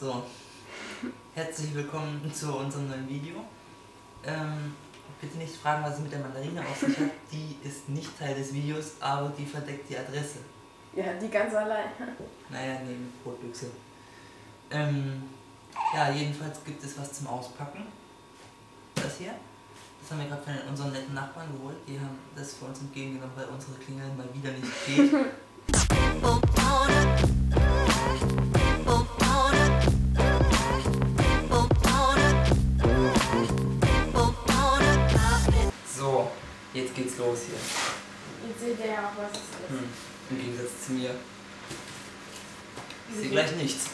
So, herzlich willkommen zu unserem neuen Video. Ähm, bitte nicht fragen, was es mit der Mandarine auf sich hat. Die ist nicht Teil des Videos, aber die verdeckt die Adresse. Ja, die ganz allein. Naja, neben Brotbüchse. Ähm, ja, jedenfalls gibt es was zum Auspacken. Das hier. Das haben wir gerade von unseren netten Nachbarn geholt. Die haben das für uns entgegengenommen, weil unsere Klingel mal wieder nicht geht. los hier. Jetzt seht ihr ja auch, was es ist. Hm, Im Gegensatz zu mir. Ich sehe gleich nichts.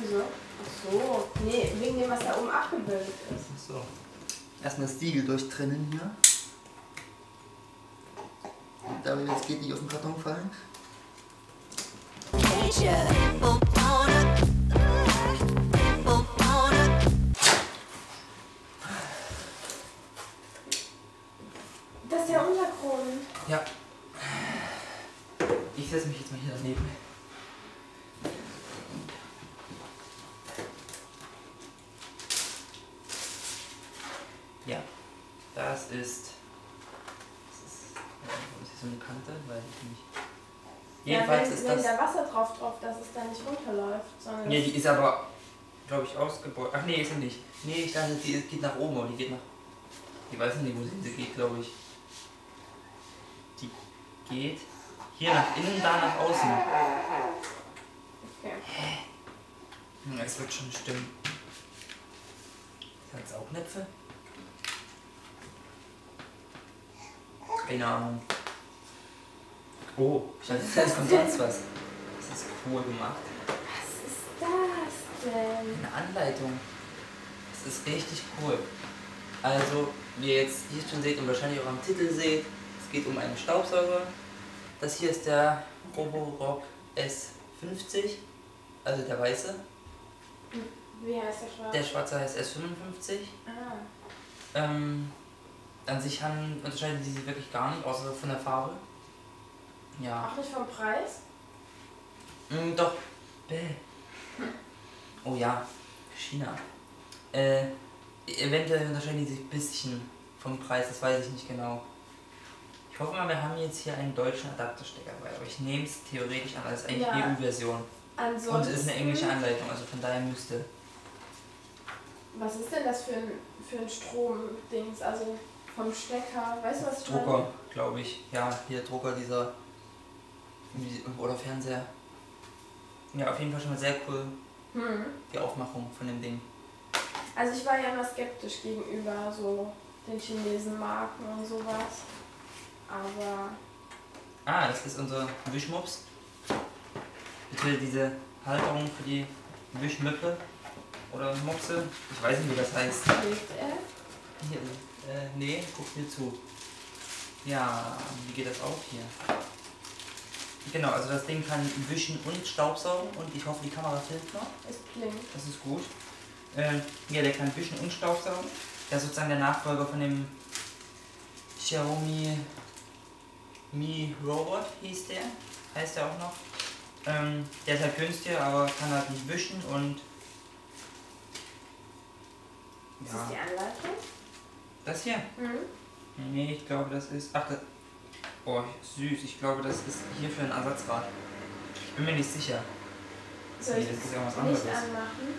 Wieso? Ach so. Nee, wegen dem, was da oben abgebildet ist. So. Erstmal das Siegel durchtrennen hier. Da wir jetzt geht nicht auf den Karton fallen. Ich setze mich jetzt mal hier daneben. Ja, das ist. Das ist, wo ist hier so eine Kante? Weiß ich nicht. Jedenfalls ja, wenn, ist wenn das. da Wasser drauf drauf, dass es da nicht runterläuft. Sondern Nee, die ist aber, glaube ich, ausgebaut. Ach nee, ist sie nicht. Nee, ich dachte, die geht nach oben, aber die geht nach. Ich weiß nicht, wo sie geht, glaube ich. Die geht hier nach innen, da nach außen. okay. Hm, Es wird schon stimmen. Hat es auch Näpfe? Keine Ahnung. Oh, ich dachte, das kommt sonst was. Das ist cool gemacht. Was ist das denn? Eine Anleitung. Das ist richtig cool. Also, wie ihr jetzt hier schon seht und wahrscheinlich auch am Titel seht, es geht um einen Staubsauger. Das hier ist der Roborock S50, also der weiße. Wie heißt der Schwarz? Der schwarze heißt S55. ah. Ähm, an sich haben, unterscheiden die sich wirklich gar nicht, außer von der Farbe. Ja. Auch nicht vom Preis? Mm, doch. Bäh. Oh ja, China. Äh, eventuell unterscheiden die sich ein bisschen vom Preis, das weiß ich nicht genau. Ich hoffe mal, wir haben jetzt hier einen deutschen Adapterstecker bei, aber ich nehme es theoretisch an als eigentlich Ja. EU-Version. Und es ist eine englische Anleitung, also von daher müsste. Was ist denn das für ein, für ein Stromdings? Also vom Stecker, weißt du was? Drucker, glaube ich. Ja, hier Drucker, dieser. Oder Fernseher. Ja, auf jeden Fall schon mal sehr cool, Hm. die Aufmachung von dem Ding. Also ich war ja immer skeptisch gegenüber so den Chinesen Marken und sowas. Aber Ah, das ist unser Wischmops. Bitte diese Halterung für die Wischmöppe oder Mopse. Ich weiß nicht, wie das heißt. lebt er? Hier, äh, nee, guck mir zu. Ja, wie geht das auf hier? Genau, also das Ding kann wischen und staubsaugen und ich hoffe, die Kamera filmt noch. Es blinkt. Das ist gut. Äh, ja, der kann wischen und staubsaugen. Der ist sozusagen der Nachfolger von dem Xiaomi Mi Robot hieß der. Heißt der auch noch. Ähm, der ist halt günstiger, aber kann halt nicht wischen und Ist das die ja. Anleitung? Das hier? Mhm. Nee, ich glaube das ist. Ach, das. Oh, süß. Ich glaube das ist hier für ein Ersatzrad. Ich bin mir nicht sicher. Soll Nee, ich das ist ja was nicht anderes. anmachen?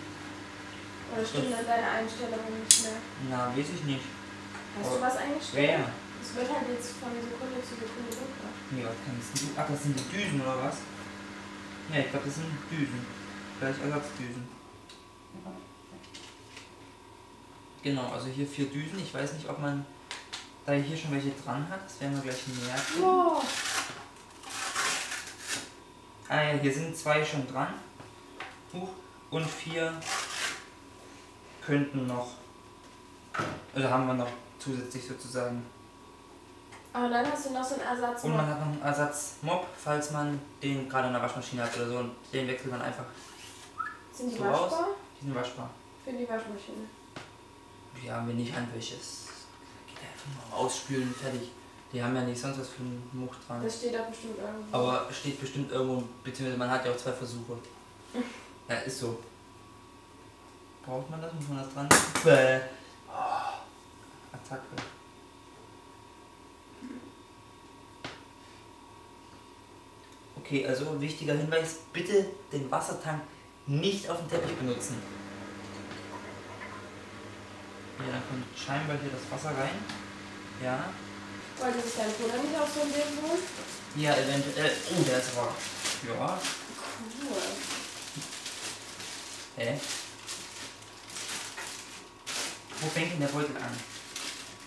Oder stimmt dann deine Einstellung nicht mehr? Na, weiß ich nicht. Hast Oh. du was eingestellt? Wer? Es wird halt jetzt von Sekunde zu Sekunde dunkler. Nee, was kann das denn? Ach, das sind die Düsen oder was? Ja, ich glaube, das sind Düsen. Vielleicht Ersatzdüsen. Genau, also hier vier Düsen. Ich weiß nicht, ob man da hier schon welche dran hat. Das werden wir gleich merken. Wow. Ah ja, hier sind zwei schon dran. Huch. Und vier könnten noch. Also haben wir noch zusätzlich sozusagen. Aber dann hast du noch so einen Ersatz. Und man hat noch einen Ersatzmob, falls man den gerade in der Waschmaschine hat oder so. Und den wechselt man einfach. Sind die so waschbar? Die sind waschbar. Für die Waschmaschine. Ja, wenn nicht Handwäsche geht einfach nur ausspülen, fertig. Die haben ja nicht sonst was für einen Much dran. Das steht da bestimmt irgendwo. Aber steht bestimmt irgendwo, beziehungsweise man hat ja auch zwei Versuche. Ja, ist so. Braucht man das? Muss man das dran? Bäh. Oh. Attacke. Okay, also wichtiger Hinweis, bitte den Wassertank nicht auf dem Teppich benutzen. Ja, dann kommt scheinbar hier das Wasser rein. Ja. Wollte sich dein Bruder nicht auch so ein Leben holen? Ja, eventuell. Oh, der ist aber. Ja. Cool. Hä? Wo fängt denn der Beutel an?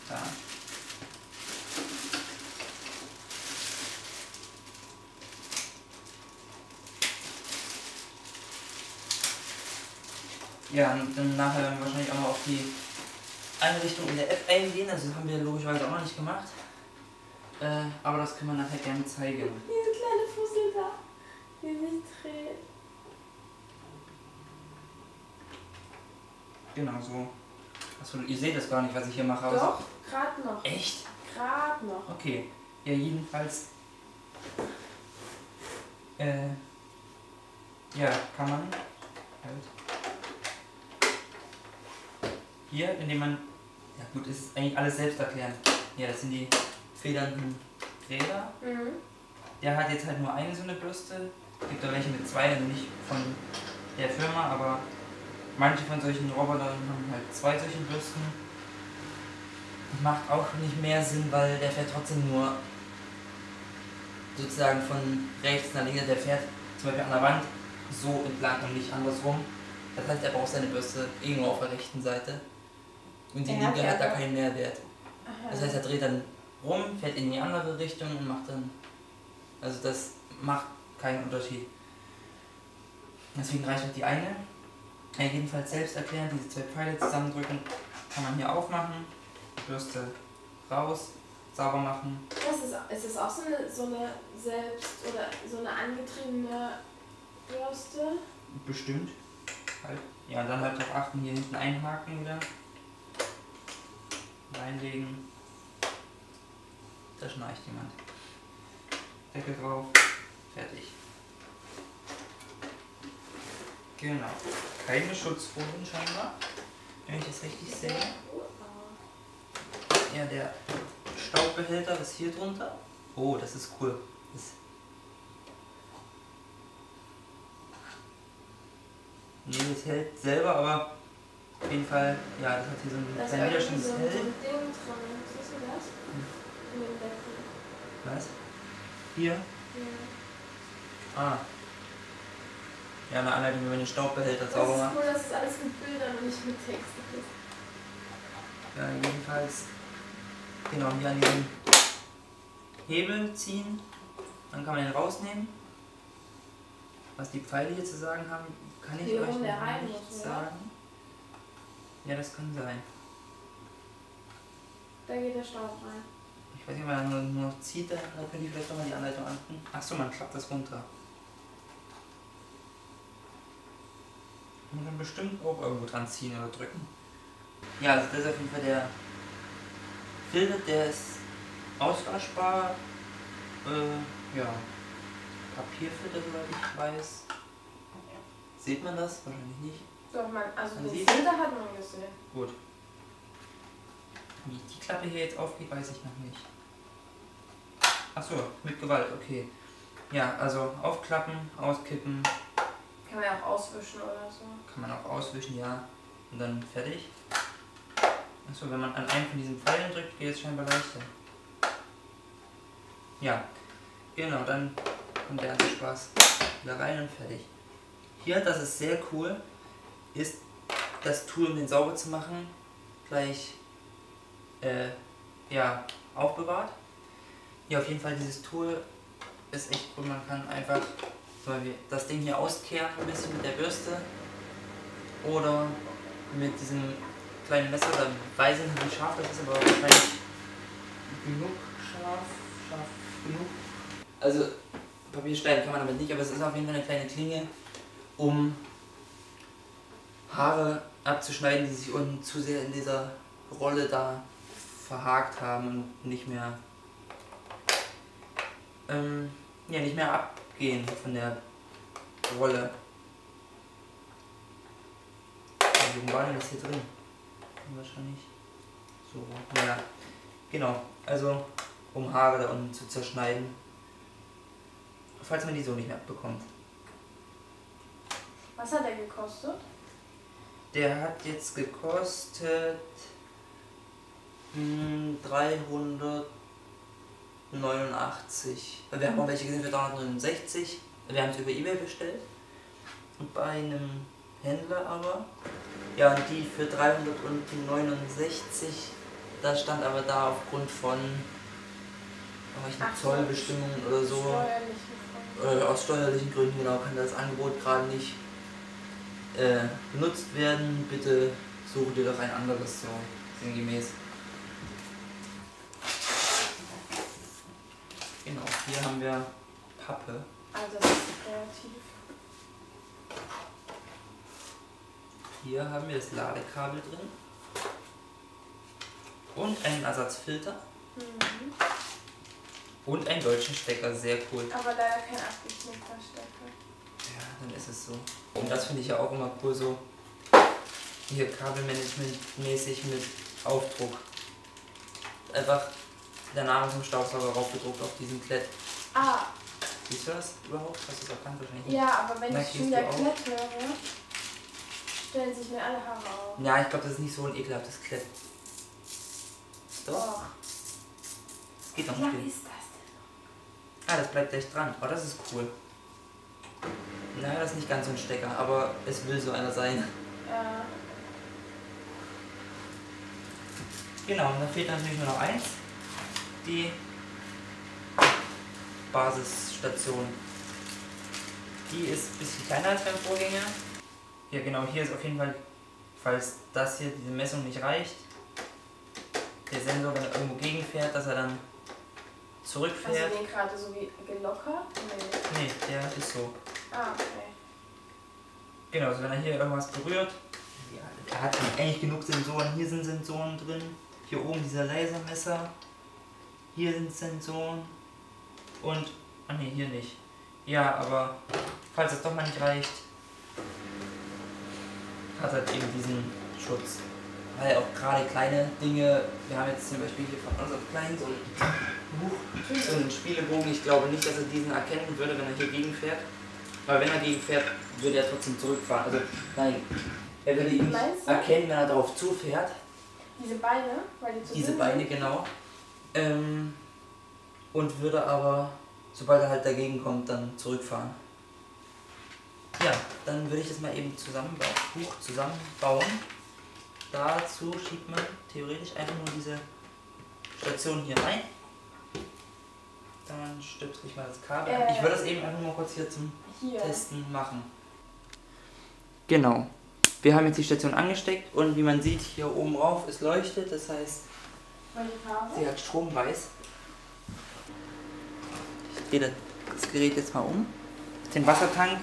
Da. Ja, und dann nachher werden wir wahrscheinlich auch noch auf die Einrichtung in der App eingehen. Also das haben wir logischerweise auch noch nicht gemacht. Äh, aber das können wir nachher gerne zeigen. Diese kleine Fussel da, die sich dreht. Genau so. Achso, ihr seht das gar nicht, was ich hier mache. Doch, gerade noch. Echt? Gerade noch. Okay. Ja, jedenfalls. Äh. Ja, kann man. Halt. Hier, indem man. Ja, gut, ist eigentlich alles selbst erklären. Ja, das sind die federnden Räder. Mhm. Der hat jetzt halt nur eine so eine Bürste. Gibt auch welche mit zwei, also nicht von der Firma, aber manche von solchen Robotern haben halt zwei solche Bürsten. Macht auch nicht mehr Sinn, weil der fährt trotzdem nur sozusagen von rechts nach links. Der fährt zum Beispiel an der Wand so entlang und nicht andersrum. Das heißt, er braucht seine Bürste irgendwo auf der rechten Seite. Und die Er hat linke ja hat da aber- keinen Mehrwert. Aha. Das heißt, er dreht dann rum, fährt in die andere Richtung und macht dann. Also das macht keinen Unterschied. Deswegen reicht auch die eine. Ja, jedenfalls selbst erklären, diese zwei Pfeile zusammendrücken, kann man hier aufmachen, Bürste raus, sauber machen. Das ist, ist das auch so eine, so eine selbst oder so eine angetriebene Bürste? Bestimmt. Halt. Ja, dann halt darauf achten, hier hinten einhaken wieder. Reinlegen. Da schnarcht jemand. Deckel drauf. Fertig. Genau. Keine Schutzfolien scheinbar. Wenn ich das richtig sehe. Ja, der Staubbehälter ist hier drunter. Oh, das ist cool. Das Nee, das hält selber, aber jeden Fall, ja, das hat hier so ein ist kleines irgendwie so, Widerstandsfeld. Ding drin. Siehst du das? In dem Deckel. Was? Hier? Ja. Ah. Ja, eine Anleitung, wie man den Staubbehälter Das sauber ist macht. cool, dass es alles mit Bildern und nicht mit Text ist. Ja, jedenfalls, genau, hier an diesem Hebel ziehen. Dann kann man den rausnehmen. Was die Pfeile hier zu sagen haben, kann ich Wie euch noch nicht sagen. Ja, das kann sein. Da geht der Staub rein. Ich weiß nicht, ob man nur, nur noch zieht, dann könnt ihr vielleicht nochmal die Anleitung angucken. Achso, man klappt das runter. Man kann bestimmt auch irgendwo dran ziehen oder drücken. Ja, also das ist auf jeden Fall der Filter, der ist auswaschbar. Äh, ja. Papierfilter, soweit ich weiß. Sieht man das? Wahrscheinlich nicht. Doch, man, also Man den Filter hat man gesehen. Gut. Wie die Klappe hier jetzt aufgeht, weiß ich noch nicht. Achso, mit Gewalt, okay. Ja, also aufklappen, auskippen, Kann man ja auch auswischen oder so. kann man auch auswischen, ja. Und dann fertig. Achso, wenn man an einen von diesen Pfeilen drückt, geht es scheinbar leichter. Ja, genau, dann kommt der ganze Spaß wieder rein und fertig. Hier, das ist sehr cool, ist das Tool, um den sauber zu machen, gleich äh, ja, aufbewahrt. Ja, auf jeden Fall dieses Tool ist echt cool. Man kann einfach zum Beispiel das Ding hier auskehren ein bisschen mit der Bürste oder mit diesem kleinen Messer. Da weiß ich nicht, wie scharf das ist, aber wahrscheinlich genug scharf, scharf genug. Also Papierstein kann man damit nicht, aber es ist auf jeden Fall eine kleine Klinge, um Haare abzuschneiden, die sich unten zu sehr in dieser Rolle da verhakt haben und nicht mehr ähm, ja, nicht mehr abgehen von der Rolle. Warum war denn das hier drin? Wahrscheinlich so. Naja, genau. Also, um Haare da unten zu zerschneiden. Falls man die so nicht mehr bekommt. Was hat der gekostet? Der hat jetzt gekostet hm, 389. Wir haben auch welche gesehen für 369. Wir haben es über Ebay bestellt. Bei einem Händler aber. Ja, und die für 369. Da stand aber da aufgrund von irgendwelchen. Zollbestimmungen oder so. Steuerliche Oder aus steuerlichen Gründen genau kann das Angebot gerade nicht äh, benutzt werden. Bitte suche dir doch ein anderes so sinngemäß. Genau, hier haben wir Pappe. Also das ist kreativ. Hier haben wir das Ladekabel drin. Und einen Ersatzfilter. Mhm. Und einen deutschen Stecker, sehr cool. Aber leider kein abgeknickter Stecker. Ja, dann ist es so. Und das finde ich ja auch immer cool, so hier Kabelmanagement-mäßig mit Aufdruck. Einfach der Name vom Staubsauger raufgedruckt auf diesen Klett. Ah, Siehst du das überhaupt? Hast du es erkannt wahrscheinlich? nicht? ja, aber wenn Merk ich schon der? Klett höre, stellen sich mir alle Haare auf. Ja, ich glaube, das ist nicht so ein ekelhaftes Klett. Doch, Och, das geht noch wie lang nicht. ist das denn? Ah, das bleibt gleich dran. Oh, das ist cool. Naja, das ist nicht ganz so ein Stecker, aber es will so einer sein. Äh, Genau, und dann fehlt natürlich nur noch eins. Die Basisstation. Die ist ein bisschen kleiner als beim Vorgänger. Ja genau, hier ist auf jeden Fall, falls das hier, diese Messung nicht reicht, der Sensor, wenn er irgendwo gegenfährt, dass er dann hast du zurückfährt. den gerade so wie gelockert? Nee. Nee, der ist so. Ah, okay. Genau, also wenn er hier irgendwas berührt, ja, er hat eigentlich genug Sensoren. Hier sind Sensoren drin, hier oben dieser Lasermesser, hier sind Sensoren und, ah ne, hier nicht. Ja, aber falls das doch mal nicht reicht, hat er eben diesen Schutz. Weil auch gerade kleine Dinge, wir haben jetzt zum Beispiel hier von unserem Kleinen so einen, Huch, so einen Spielebogen, ich glaube nicht, dass er diesen erkennen würde, wenn er hier gegenfährt. Aber wenn er gegenfährt, würde er trotzdem zurückfahren. Also nein, er würde ihn Meinst du? erkennen, wenn er darauf zufährt. Diese Beine, weil die zu Diese dünn Beine sind? genau. Ähm, und würde aber, sobald er halt dagegen kommt, dann zurückfahren. Ja, dann würde ich das mal eben zusammenbauen. Huch, zusammenbauen. Dazu schiebt man theoretisch einfach nur diese Station hier rein. Dann stöpsel ich mal das Kabel. Äh. Ich würde das eben einfach nur kurz hier zum Hier. Testen machen. Genau. Wir haben jetzt die Station angesteckt und wie man sieht, hier oben rauf, es leuchtet. Das heißt, sie hat Stromweiß. Ich drehe das- Gerät jetzt mal um. Den Wassertank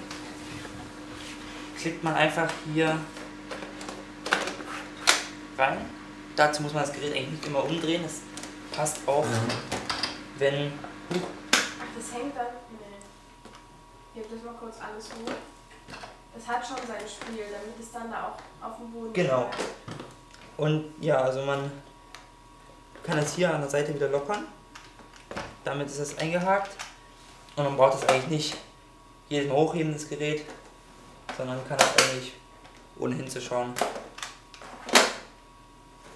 klickt man einfach hier rein. Dazu muss man das Gerät eigentlich nicht immer umdrehen. Das passt auch, wenn das hängt dann. Nee. Ich heb das mal kurz alles hoch. Das hat schon sein Spiel, damit es dann da auch auf dem Boden Genau. bleibt. Und ja, also man kann das hier an der Seite wieder lockern. Damit ist das eingehakt. Und man braucht das eigentlich nicht jedes Mal hochheben, das Gerät, sondern kann das eigentlich ohne hinzuschauen.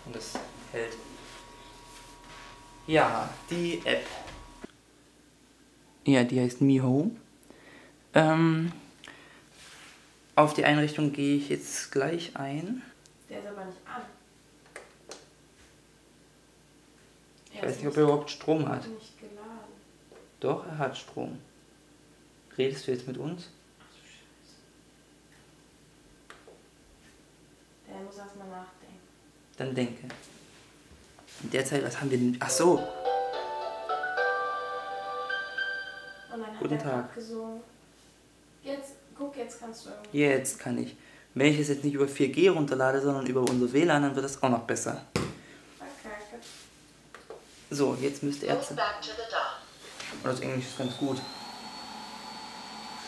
Und das hält. Ja, die App. Ja, die heißt Mi Home. Ähm, auf die Einrichtung gehe ich jetzt gleich ein. Der ist aber nicht an. Ich weiß nicht, ob er überhaupt Strom hat. Nicht geladen. Doch, er hat Strom. Redest du jetzt mit uns? Ach du Scheiße. Der muss erstmal nachdenken. Dann denke. In der Zeit, was haben wir denn? Ach so, Und dann hat Guten er Tag. gesungen. Jetzt, guck, jetzt kannst du irgendwie. jetzt kann ich. Wenn ich es jetzt nicht über 4G runterlade, sondern über unser WLAN, dann wird das auch noch besser. Verkacke. So, jetzt müsste er. Move back to the dock. Und das Englisch ist ganz gut.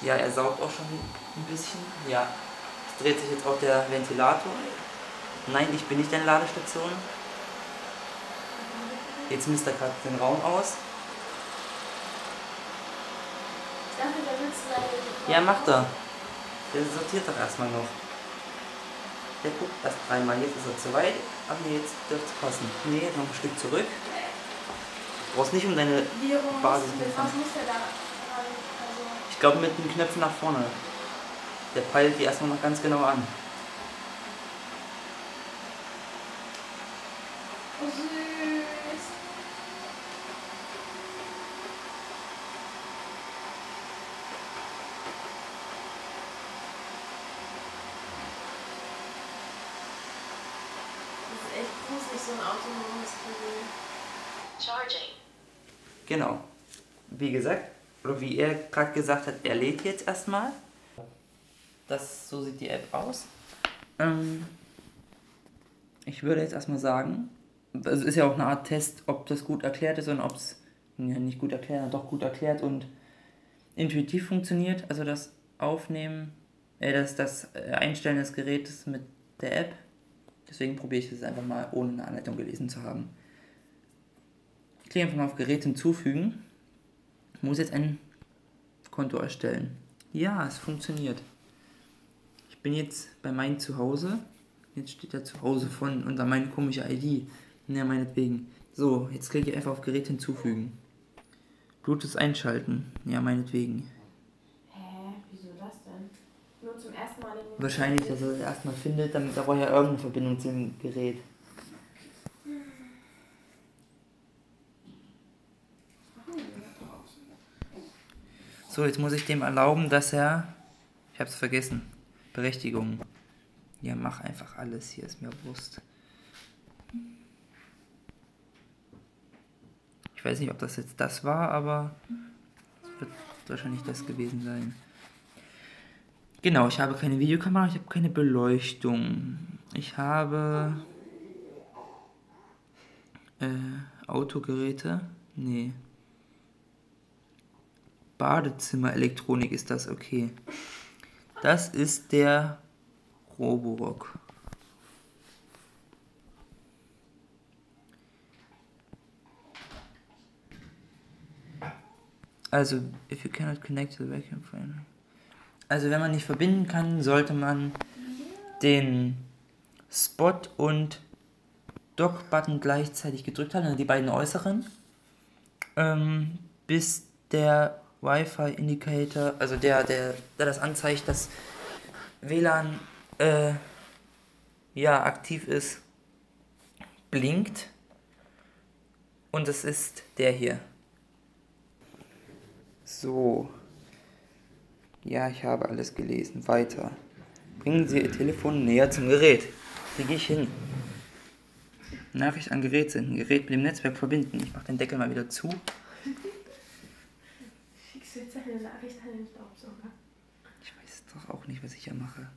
Ja, er saugt auch schon ein bisschen. Ja. dreht sich jetzt auch der Ventilator. Nein, ich bin nicht deine Ladestation. Jetzt misst er gerade den Raum aus. Ich dachte, der willst du leider Ja, macht er. Der sortiert doch erstmal noch. Der guckt erst dreimal. Jetzt ist er zu weit. Ach nee, jetzt dürfte es passen. Nee, jetzt noch ein Stück zurück. Du brauchst nicht um deine Wie rum Basis was muss der da? Also, Ich glaube mit den Knöpfen nach vorne. Der peilt die erstmal noch ganz genau an. oh süß. Das ist echt gruselig, so ein autonomes Gerät. Charging. Genau. Wie gesagt, oder wie er gerade gesagt hat, er lädt jetzt erstmal. Das, so sieht die App aus. Ähm, ich würde jetzt erstmal sagen, also ist ja auch eine Art Test, ob das gut erklärt ist und ob es ja, nicht gut erklärt, sondern doch gut erklärt und intuitiv funktioniert. Also das Aufnehmen, äh, das, das Einstellen des Gerätes mit der App. Deswegen probiere ich es einfach mal, ohne eine Anleitung gelesen zu haben. Ich klicke einfach mal auf Gerät hinzufügen. Ich muss jetzt ein Konto erstellen. Ja, es funktioniert. Ich bin jetzt bei meinem Zuhause. Jetzt steht da Zuhause von unter meine komische ID. Ja, meinetwegen. So, jetzt klicke ich einfach auf Gerät hinzufügen. Bluetooth einschalten. Ja, meinetwegen. Hä? Wieso das denn? Nur zum ersten Mal den Wahrscheinlich, dass er das erstmal findet, damit da braucht ja irgendeine Verbindung zum Gerät. So, jetzt muss ich dem erlauben, dass er. Ich hab's vergessen. Berechtigung. Ja, mach einfach alles, hier ist mir bewusst. Ich weiß nicht, ob das jetzt das war, aber es wird wahrscheinlich das gewesen sein. Genau, ich habe keine Videokamera, ich habe keine Beleuchtung. Ich habe äh, Autogeräte. Nee. Badezimmerelektronik ist das, okay. Das ist der Roborock. Also, if you cannot connect to the vacuum frame. Also, wenn man nicht verbinden kann, sollte man den Spot und Dock-Button gleichzeitig gedrückt halten, also die beiden äußeren, ähm, bis der Wi-Fi-Indicator, also der, der, der das anzeigt, dass WLAN äh, ja aktiv ist, blinkt. Und es ist der hier. So. Ja, ich habe alles gelesen. Weiter. Bringen Sie Ihr Telefon näher zum Gerät. Kriege ich hin. Nachricht an Gerät senden. Gerät mit dem Netzwerk verbinden. Ich mache den Deckel mal wieder zu. Schickst du jetzt eine Nachricht an den Staubsauger? Ich weiß doch auch nicht, was ich hier mache.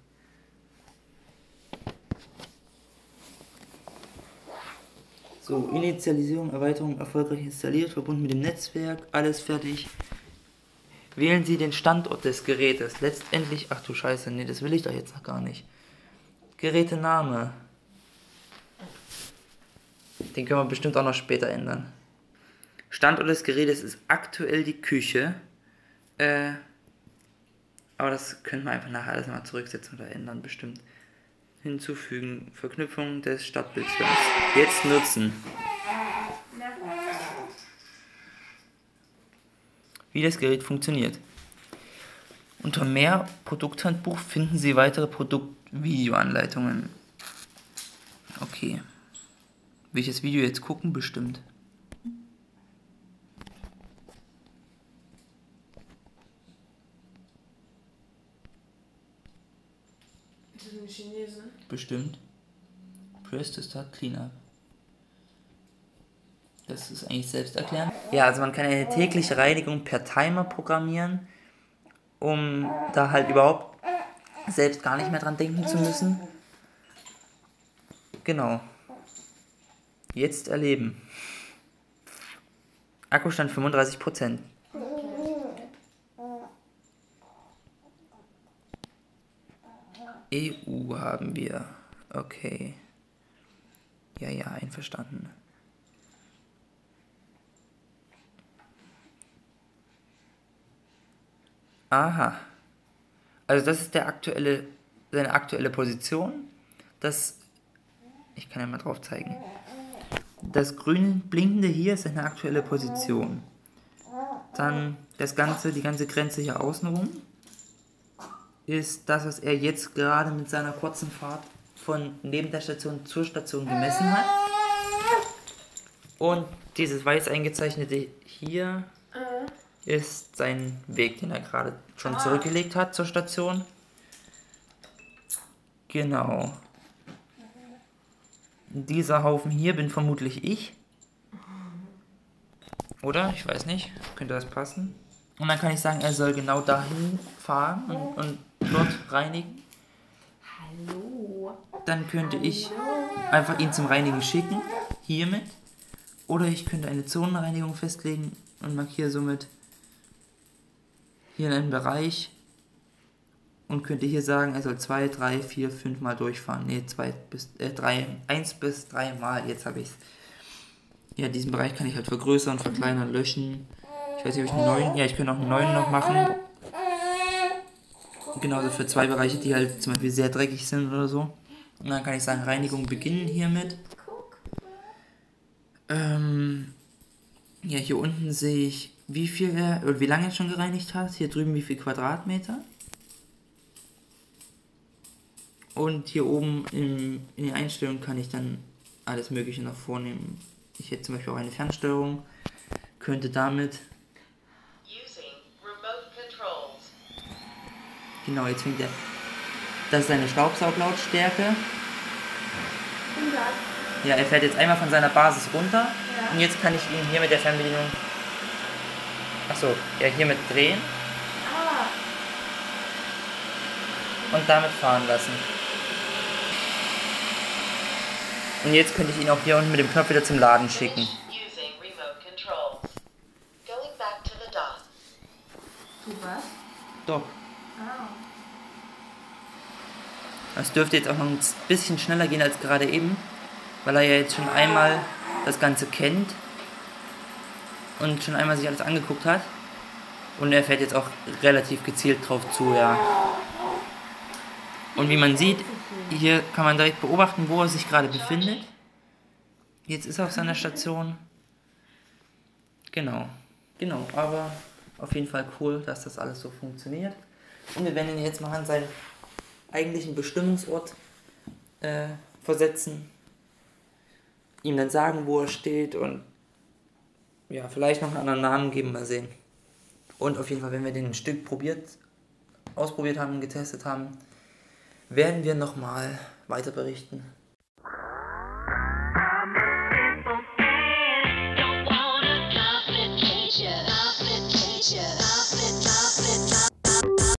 So, Initialisierung, Erweiterung erfolgreich installiert, verbunden mit dem Netzwerk, alles fertig. Wählen Sie den Standort des Gerätes. Letztendlich, ach du Scheiße, nee, das will ich doch jetzt noch gar nicht. Gerätename. Den können wir bestimmt auch noch später ändern. Standort des Gerätes ist aktuell die Küche. Äh, aber das können wir einfach nachher alles mal zurücksetzen oder ändern, bestimmt. Hinzufügen. Verknüpfung des Stadtbildschirms. Jetzt nutzen. Wie das Gerät funktioniert. Unter Mehr Produkthandbuch finden Sie weitere Produktvideoanleitungen. Okay. Das Video jetzt gucken? Bestimmt. Ist das eine Chinesin? Bestimmt. Press to start cleanup. Das ist eigentlich selbsterklärend. Ja, also man kann eine tägliche Reinigung per Timer programmieren, um da halt überhaupt selbst gar nicht mehr dran denken zu müssen. Genau. Jetzt erleben. Akkustand 35%. EU haben wir. Okay. Ja, ja, einverstanden. Aha. Also das ist der aktuelle, seine aktuelle Position. Das, ich kann ja mal drauf zeigen. Das grün blinkende hier ist seine aktuelle Position. Dann das ganze, die ganze Grenze hier außenrum ist das, was er jetzt gerade mit seiner kurzen Fahrt von neben der Station zur Station gemessen hat. Und dieses weiß eingezeichnete hier ist sein Weg, den er gerade schon Ah. zurückgelegt hat zur Station. Genau. Dieser Haufen hier bin vermutlich ich. Oder? Ich weiß nicht. Könnte das passen? Und dann kann ich sagen, er soll genau dahin fahren und, und dort reinigen. Hallo. Dann könnte ich einfach ihn zum Reinigen schicken. Hiermit. Oder ich könnte eine Zonenreinigung festlegen und markiere somit hier einen Bereich und könnte hier sagen, er soll zwei, drei, vier, fünf Mal durchfahren. Ne, zwei bis äh, drei, eins bis drei Mal. Jetzt habe ich es. Ja, diesen Bereich kann ich halt vergrößern, verkleinern, löschen. Ich weiß nicht, ob ich einen neuen. Ja, ich könnte auch einen neuen noch machen. Genauso für zwei Bereiche, die halt zum Beispiel sehr dreckig sind oder so. Und dann kann ich sagen, Reinigung beginnen hiermit. Ähm, ja, hier unten sehe ich, wie viel er, oder wie lange er schon gereinigt hat. Hier drüben wie viel Quadratmeter. Und hier oben im, in den Einstellungen kann ich dann alles Mögliche noch vornehmen. Ich hätte zum Beispiel auch eine Fernsteuerung. Könnte damit, genau, jetzt fängt er. Das ist seine Staubsauglautstärke. 100. Ja, er fährt jetzt einmal von seiner Basis runter. Ja. Und jetzt kann ich ihn hier mit der Fernbedienung. Achso, ja, hiermit drehen. Ah. und damit fahren lassen. Und jetzt könnte ich ihn auch hier unten mit dem Knopf wieder zum Laden schicken. Using remote controls. Going back to the dot. Du was? Doch. Ah. Das dürfte jetzt auch noch ein bisschen schneller gehen als gerade eben, weil er ja jetzt schon einmal das Ganze kennt und schon einmal sich alles angeguckt hat. Und er fährt jetzt auch relativ gezielt drauf zu, ja. Und wie man sieht, hier kann man direkt beobachten, wo er sich gerade befindet. Jetzt ist er auf seiner Station. Genau, genau, aber auf jeden Fall cool, dass das alles so funktioniert. Und wir werden ihn jetzt mal an seinen eigentlichen Bestimmungsort äh, versetzen. Ihm dann sagen, wo er steht und ja, vielleicht noch einen anderen Namen geben, mal sehen. Und auf jeden Fall, wenn wir den ein Stück probiert, ausprobiert haben, getestet haben, werden wir nochmal weiter berichten.